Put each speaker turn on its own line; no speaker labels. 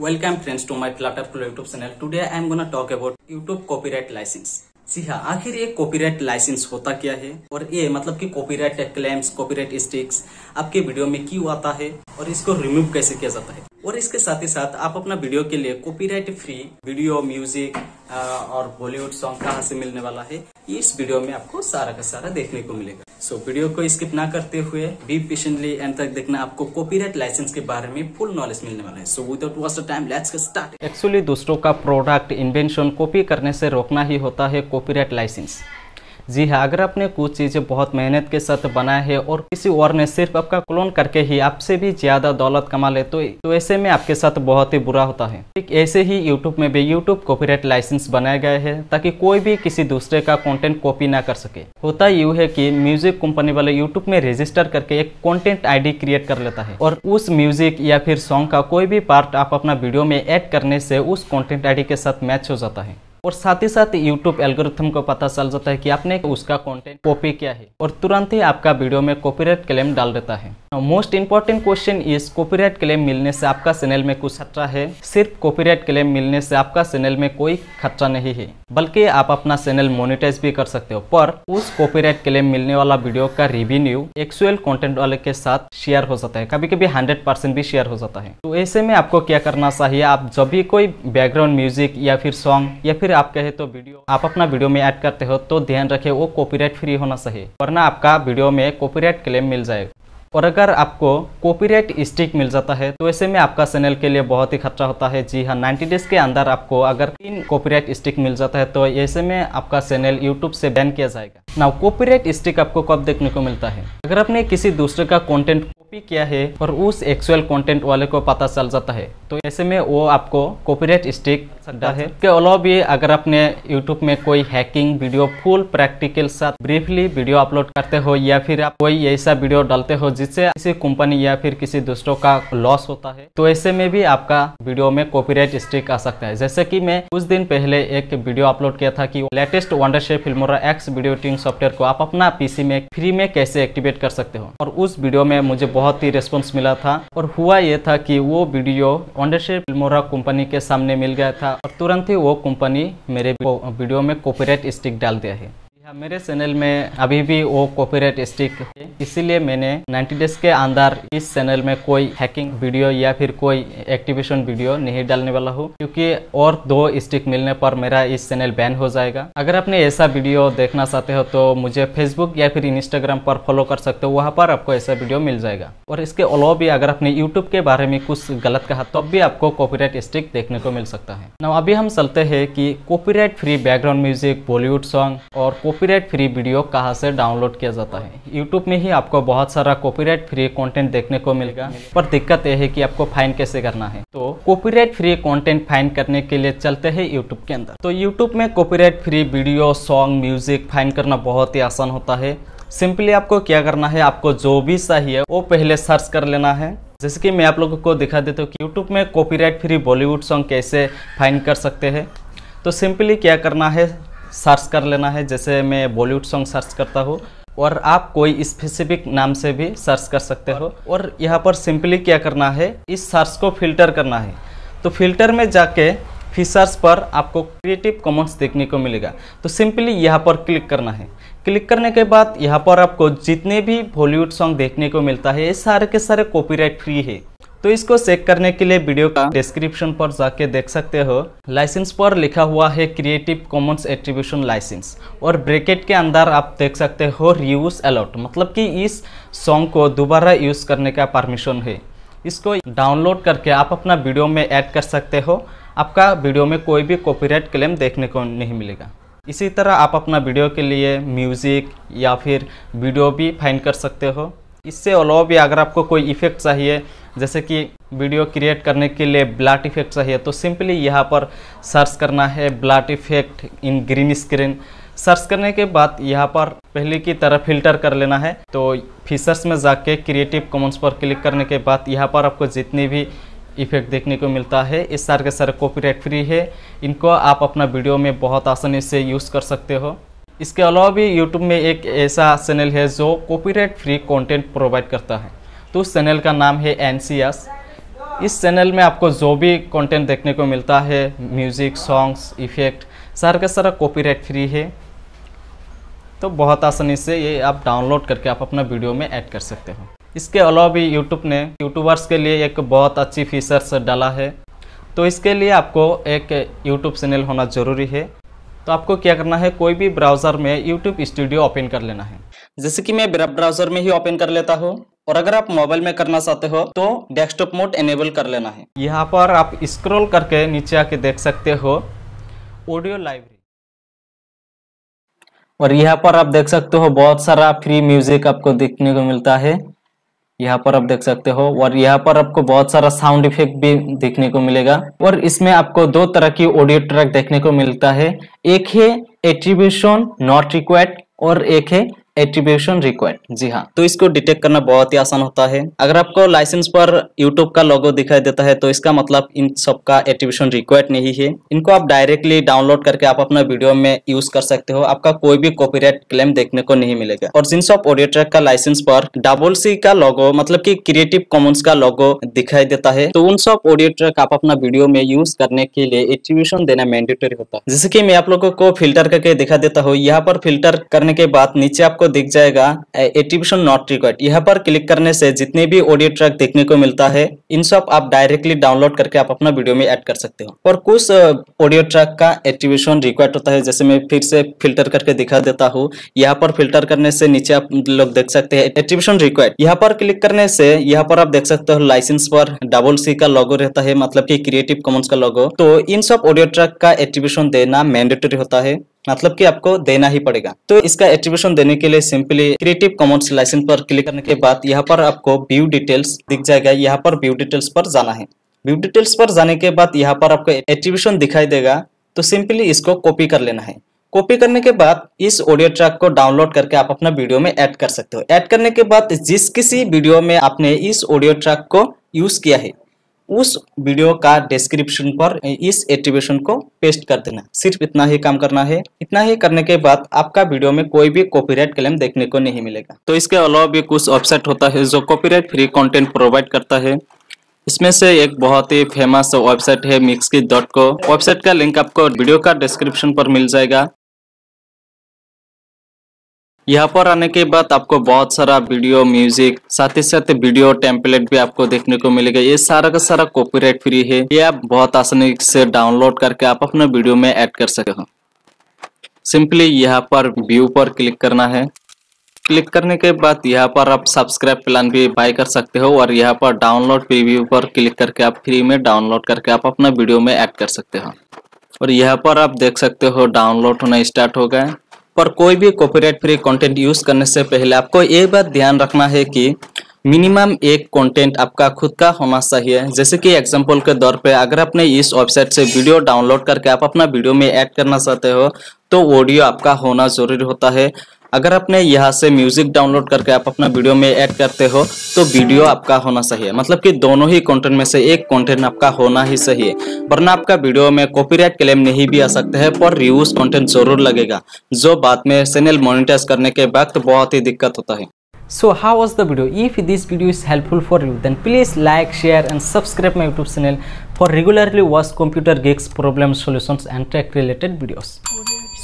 Welcome, friends, to my Flutter Pro YouTube channel. Today I am gonna talk about YouTube copyright license. जी हाँ आखिर ये copyright licence होता क्या है और ये मतलब कि कॉपीराइट क्लेम्स कॉपीराइट स्टिक्स आपके वीडियो में क्यों आता है और इसको रिमूव कैसे किया जाता है और इसके साथ ही साथ आप अपना वीडियो के लिए कॉपीराइट फ्री वीडियो म्यूज़िक और बॉलीवुड सॉन्ग कहाँ से मिलने वाला है इस वीडियो में आपको सारा का सारा देखने को मिलेगा। सो so, वीडियो को स्किप ना करते हुए बी पेशेंटली एंड तक देखना आपको कॉपीराइट लाइसेंस के बारे में फुल नॉलेज मिलने वाला है। So without watch time let's start actually दूसरों का प्रोडक्ट इन्वेंशन कॉपी करने से रोकना ही होता है कॉपीराइट लाइसेंस जी हाँ अगर आपने कुछ चीज़ें बहुत मेहनत के साथ बनाए है और किसी और ने सिर्फ़ आपका क्लोन करके ही आपसे भी ज़्यादा दौलत कमा ले तो, तो ऐसे में आपके साथ बहुत ही बुरा होता है। ठीक ऐसे ही यूट्यूब में भी यूट्यूब कॉपीराइट लाइसेंस बनाए गए हैं ताकि कोई भी किसी दूसरे का कंटेंट कॉपी ना कर सके। होता यूँ है कि म्यूज़िक कंपनी वाले यूट्यूब में रजिस्टर करके एक कॉन्टेंट आई क्रिएट कर लेता है और उस म्यूज़िक या फिर सॉन्ग का कोई भी पार्ट आप अपना वीडियो में एड करने से उस कॉन्टेंट आई के साथ मैच हो जाता है। और साथ ही साथ यूट्यूब एल्गोरिथम को पता चल जाता है कि आपने उसका कंटेंट कॉपी किया है और तुरंत ही आपका वीडियो में कॉपीराइट क्लेम डाल देता है। Most important question is copyright claim मिलने से आपका चैनल में कुछ खतरा है? सिर्फ़ कॉपीराइट क्लेम मिलने से आपका चैनल में कोई खतरा नहीं है, बल्कि आप अपना चैनल मोनिटाइज भी कर सकते हो। पर उस कॉपीराइट क्लेम मिलने वाला वीडियो का रिवेन्यू एक्चुअल कंटेंट वाले के साथ शेयर हो जाता है। कभी कभी हंड्रेड परसेंट भी शेयर हो जाता है। तो ऐसे में आपको क्या करना चाहिए? आप जब भी कोई बैकग्राउंड म्यूज़िक या फिर सॉन्ग या फिर आप कहे तो वीडियो, आप अपना वीडियो में ऐड करते हो तो ध्यान रखे वो कॉपीराइट फ्री होना चाहिए वरना आपका वीडियो में कॉपीराइट क्लेम मिल जाएगा। और अगर आपको कॉपीराइट स्टिक मिल जाता है तो ऐसे में आपका चैनल के लिए बहुत ही खतरा होता है। जी हाँ 90 डेज़ के अंदर आपको अगर तीन कॉपीराइट स्टिक मिल जाता है तो ऐसे में आपका चैनल यूट्यूब से बैन किया जाएगा। नाउ कॉपीराइट स्टिक आपको कब देखने को मिलता है? अगर आपने किसी दूसरे का कंटेंट कॉपी किया है और उस एक्चुअल कंटेंट वाले को पता चल जाता है तो ऐसे में वो आपको कॉपीराइट स्टिक सकता है। इसके अलावा भी अगर आपने यूट्यूब में कोई हैकिंग वीडियो फुल प्रैक्टिकल साथ ब्रीफली वीडियो अपलोड करते हो, या फिर आप कोई ऐसा वीडियो डालते हो जिससे किसी कंपनी या फिर किसी दूसरों का लॉस होता है तो ऐसे में भी आपका वीडियो में कॉपीराइट स्टिक आ सकता है। जैसे कि मैं कुछ दिन पहले एक वीडियो अपलोड किया था कि latest Wondershare Filmora X video editing software को आप अपना पीसी में फ्री में कैसे एक्टिवेट कर सकते हो। और उस वीडियो में मुझे बहुत ही रिस्पॉन्स मिला था और हुआ ये था कि वो वीडियो वंडरशेप फिल्मोरा कंपनी के सामने मिल गया था और तुरंत ही वो कंपनी मेरे वीडियो में कॉपीराइट स्टिक डाल दिया है। मेरे चैनल में अभी भी वो कॉपीराइट स्टिक है। इसीलिए मैंने 90 डेज़ के अंदर इस चैनल में कोई हैकिंग वीडियो या फिर कोई एक्टिवेशन वीडियो नहीं डालने वाला हूँ, क्योंकि और दो स्टिक मिलने पर मेरा इस चैनल बैन हो जाएगा। अगर आपने ऐसा वीडियो देखना चाहते हो तो मुझे फेसबुक या फिर इंस्टाग्राम पर फॉलो कर सकते हो, वहाँ पर आपको ऐसा वीडियो मिल जाएगा। और इसके अलावा भी अगर आपने यूट्यूब के बारे में कुछ गलत कहा, तब तो भी आपको कॉपीराइट स्टिक देखने को मिल सकता है। ना अभी हम चलते हैं कि copyright free background music Bollywood song और कॉपीराइट फ्री वीडियो कहाँ से डाउनलोड किया जाता है? यूट्यूब में ही आपको बहुत सारा कॉपीराइट फ्री कंटेंट देखने को मिलेगा। पर दिक्कत यह है कि आपको फाइन कैसे करना है? तो कॉपीराइट फ्री कंटेंट फाइन करने के लिए चलते हैं यूट्यूब के अंदर। तो यूट्यूब में copyright free video song music find करना बहुत ही आसान होता है। सिंपली आपको क्या करना है? आपको जो भी चाहिए, वो पहले सर्च कर लेना है। जैसे कि मैं आप लोगों को दिखा देता हूँ कि यूट्यूब में कॉपीराइट फ्री बॉलीवुड सॉन्ग कैसे फाइन कर सकते हैं। तो सिंपली क्या करना है? सर्च कर लेना है, जैसे मैं बॉलीवुड सॉन्ग सर्च करता हूँ, और आप कोई स्पेसिफिक नाम से भी सर्च कर सकते हो। और यहाँ पर सिंपली क्या करना है, इस सर्च को फ़िल्टर करना है। तो फ़िल्टर में जाके फीचर्स पर आपको क्रिएटिव कॉमन्स देखने को मिलेगा। तो सिंपली यहाँ पर क्लिक करना है। क्लिक करने के बाद यहाँ पर आपको जितने भी बॉलीवुड सॉन्ग देखने को मिलता है, ये सारे के सारे कॉपीराइट फ्री है। तो इसको चेक करने के लिए वीडियो का डिस्क्रिप्शन पर जाके देख सकते हो। लाइसेंस पर लिखा हुआ है क्रिएटिव कॉमन्स एट्रीब्यूशन लाइसेंस और ब्रैकेट के अंदर आप देख सकते हो रियूज अलॉट मतलब कि इस सॉन्ग को दोबारा यूज़ करने का परमिशन है। इसको डाउनलोड करके आप अपना वीडियो में ऐड कर सकते हो। आपका वीडियो में कोई भी कॉपीराइट क्लेम देखने को नहीं मिलेगा। इसी तरह आप अपना वीडियो के लिए म्यूज़िक या फिर वीडियो भी फाइन कर सकते हो। इससे अलावा भी अगर आपको कोई इफ़ेक्ट चाहिए जैसे कि वीडियो क्रिएट करने के लिए ब्लाट इफ़ेक्ट चाहिए तो सिंपली यहाँ पर सर्च करना है blot effect in green screen. Search करने के बाद यहाँ पर पहले की तरह फ़िल्टर कर लेना है। तो फीचर्स में जाके क्रिएटिव कॉमन्स पर क्लिक करने के बाद यहाँ पर आपको जितनी भी इफ़ेक्ट देखने को मिलता है, इस सारे के सारे कॉपीराइट फ्री है। इनको आप अपना वीडियो में बहुत आसानी से यूज़ कर सकते हो। इसके अलावा भी यूट्यूब में एक ऐसा चैनल है जो कॉपीराइट फ्री कंटेंट प्रोवाइड करता है। तो उस चैनल का नाम है एनसीएस
इस चैनल में आपको जो भी कंटेंट देखने को मिलता है म्यूज़िक सॉन्ग्स इफ़ेक्ट सारा का सारा कॉपीराइट फ्री है। तो बहुत आसानी से ये आप डाउनलोड करके आप अपना वीडियो में ऐड कर सकते हो। इसके अलावा भी यूट्यूब ने यूट्यूबर्स के लिए एक बहुत अच्छी फीचर्स डाला है। तो इसके लिए आपको एक यूट्यूब चैनल होना ज़रूरी है। तो आपको क्या करना है, कोई भी ब्राउज़र में यूट्यूब स्टूडियो ओपन कर लेना है।
जैसे कि मैं ब्राउज़र में ही ओपन कर लेता हूँ। और अगर आप मोबाइल में करना चाहते हो तो डेस्कटॉप मोड एनेबल कर लेना है।
यहाँ पर आप स्क्रॉल करके नीचे आके देख सकते हो ऑडियो लाइब्रेरी
और यहाँ पर आप देख सकते हो बहुत सारा फ्री म्यूज़िक आपको देखने को मिलता है। यहाँ पर आप देख सकते हो और यहाँ पर आपको बहुत सारा साउंड इफ़ेक्ट भी देखने को मिलेगा। और इसमें आपको दो तरह की ऑडियो ट्रैक देखने को मिलता है। एक है एट्रीब्यूशन नॉट रिक्वायर्ड और एक है एट्रीब्यूशन रिक्वायर्ड जी हाँ। तो इसको डिटेक्ट करना बहुत ही आसान होता है। अगर आपको लाइसेंस पर यूट्यूब का लोगो दिखाई देता है तो इसका मतलब इन सब का एट्रीब्यूशन रिक्वायर्ड नहीं है। इनको आप डायरेक्टली डाउनलोड करके आप अपना वीडियो में यूज़ कर सकते हो। आपका कोई भी कॉपीराइट क्लेम देखने को नहीं मिलेगा। और जिन सब ऑडियो ट्रैक का लाइसेंस पर डबल सी का लोगो मतलब की क्रिएटिव कॉमन्स का लोगो दिखाई देता है तो उन सब ऑडियो ट्रैक आप अपना वीडियो में यूज़ करने के लिए एट्रीब्यूशन देना मैंडेटरी होता है। जैसे की मैं आप लोगों को फ़िल्टर करके दिखा देता हूँ। यहाँ पर फ़िल्टर करने के बाद नीचे आपको दिख जाएगा। एट्रीब्यूशन नॉट रिक्वायर्ड यहाँ पर क्लिक करने से जितने भी ऑडियो ट्रैक देखने को मिलता है, इन सब आप डायरेक्टली डाउनलोड करके आप अपना वीडियो में ऐड कर सकते हो। और कुछ ऑडियो ट्रैक का एट्रीब्यूशन रिक्वायर्ड होता है, जैसे मैं फिर से फ़िल्टर करके दिखा देता हूँ। यहाँ पर फ़िल्टर करने से नीचे आप लोग देख सकते हैं एट्रीब्यूशन रिक्वायर्ड यहाँ पर क्लिक करने से, यहाँ पर आप देख सकते हो लाइसेंस पर डबल सी का लोगो रहता है मतलब की क्रिएटिव कॉमन्स का लोगो तो इन सब ऑडियो ट्रैक का एट्रीब्यूशन देना मैंडेटरी होता है। मतलब कि आपको देना ही पड़ेगा। तो इसका एट्रीब्यूशन देने के लिए सिंपली क्रिएटिव कॉमर्स लाइसेंस पर क्लिक करने के बाद यहाँ पर आपको व्यू डिटेल्स दिख जाएगा। यहाँ पर व्यू डिटेल्स पर जाना है। व्यू डिटेल्स पर जाने के बाद यहाँ पर आपको एट्रीब्यूशन दिखाई देगा। तो सिंपली इसको कॉपी कर लेना है। कॉपी करने के बाद इस ऑडियो ट्रैक को डाउनलोड करके आप अपना वीडियो में ऐड कर सकते हो। ऐड करने के बाद जिस किसी वीडियो में आपने इस ऑडियो ट्रैक को यूज़ किया है उस वीडियो का डिस्क्रिप्शन पर इस एट्रीब्यूशन को पेस्ट कर देना। सिर्फ़ इतना ही काम करना है। इतना ही करने के बाद आपका वीडियो में कोई भी कॉपीराइट क्लेम देखने को नहीं मिलेगा। तो इसके अलावा भी कुछ वेबसाइट होता है जो कॉपीराइट फ्री कंटेंट प्रोवाइड करता है। इसमें से एक बहुत ही फ़ेमस वेबसाइट है मिक्सकी डॉट को वेबसाइट का लिंक आपको वीडियो का डिस्क्रिप्शन पर मिल जाएगा। यहाँ पर आने के बाद आपको बहुत सारा वीडियो म्यूज़िक साथ ही साथ वीडियो टेम्पलेट भी आपको देखने को मिलेगा। ये सारा का सारा कॉपीराइट फ्री है। ये आप बहुत आसानी से डाउनलोड करके आप अपने वीडियो में ऐड कर सकते हो। सिंपली यहाँ पर व्यू पर क्लिक करना है। क्लिक करने के बाद यहाँ पर आप सब्सक्राइब प्लान भी बाय कर सकते हो और यहाँ पर डाउनलोड प्रीव्यू पर क्लिक करके आप फ्री में डाउनलोड करके आप अपना वीडियो में ऐड कर सकते हो। और यहाँ पर आप देख सकते हो डाउनलोड होना स्टार्ट हो गया पर कोई भी कॉपीराइट फ्री कंटेंट यूज़ करने से पहले आपको ये बात ध्यान रखना है कि मिनिमम एक कंटेंट आपका खुद का होना चाहिए। जैसे कि एग्जांपल के तौर पे अगर आपने इस वेबसाइट से वीडियो डाउनलोड करके आप अपना वीडियो में ऐड करना चाहते हो तो ऑडियो आपका होना ज़रूरी होता है। अगर अपने यहाँ से म्यूज़िक डाउनलोड करके आप अपना वीडियो में ऐड करते हो तो वीडियो आपका होना सही है। मतलब कि दोनों ही कंटेंट में से एक कंटेंट आपका होना ही सही है। वरना आपका वीडियो में कॉपीराइट क्लेम नहीं भी आ सकते हैं, पर रिव्यूज़ कंटेंट ज़रूर लगेगा। जो बाद में चैनल मोनिटाइज करने के वक्त बहुत ही दिक्कत होता है।
So how was the if this video is helpful for you then please like share and subscribe my YouTube channel for regularly watch computer geeks problem solution and tech related videos